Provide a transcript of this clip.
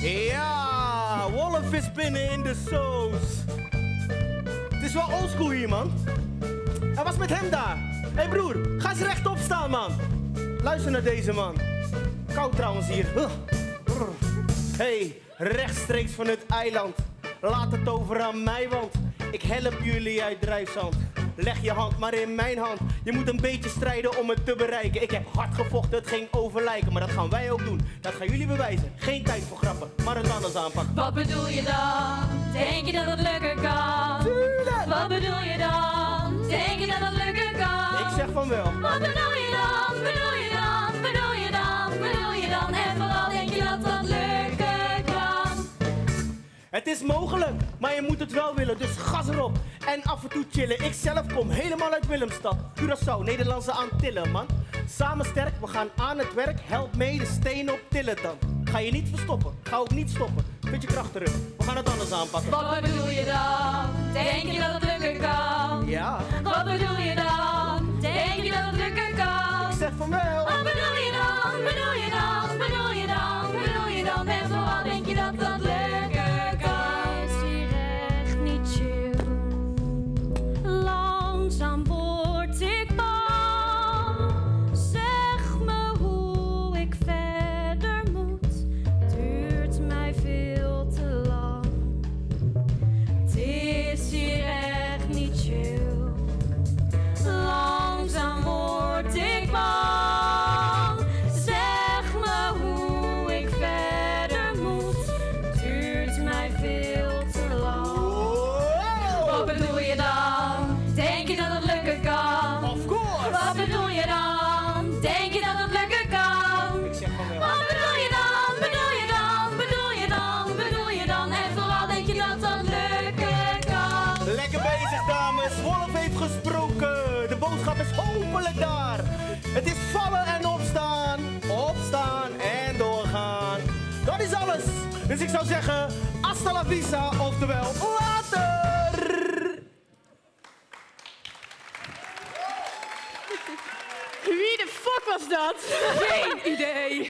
Ja, Wolf binnen in de soos. Het is wel oldschool hier, man. En was met hem daar? Hé hey broer, ga eens rechtop staan, man. Luister naar deze man. Koud trouwens hier. Hey, rechtstreeks van het eiland. Laat het over aan mij, want ik help jullie uit drijfzand. Leg je hand maar in mijn hand. Je moet een beetje strijden om het te bereiken. Ik heb hard gevochten, het ging over lijken. Maar dat gaan wij ook doen. Dat gaan jullie bewijzen. Geen tijd voor grappen, maar het anders aanpakken. Wat bedoel je dan? Denk je dat het lukken kan? Tuurlijk! Wat bedoel je dan? Denk je dat het lukken kan? Ik zeg van wel. Wat Het is mogelijk, maar je moet het wel willen, dus gas erop. En af en toe chillen. Ik zelf kom helemaal uit Willemstad. Curaçao, Nederlandse Antillen, man. Samen sterk, we gaan aan het werk. Help mee de steen op tillen dan. Ga je niet verstoppen, ga ook niet stoppen. Vind je kracht terug, we gaan het anders aanpakken. Wat bedoel je dan? Denk je dat het lukken kan? Ja, Wat bedoel je dan? Denk je dat het lukken kan? ik zeg van wel. Wat bedoel je bezig, dames. Wolf heeft gesproken. De boodschap is hopelijk daar. Het is vallen en opstaan. Opstaan en doorgaan. Dat is alles. Dus ik zou zeggen, hasta la vista, oftewel later. Wie de fuck was dat? Geen idee.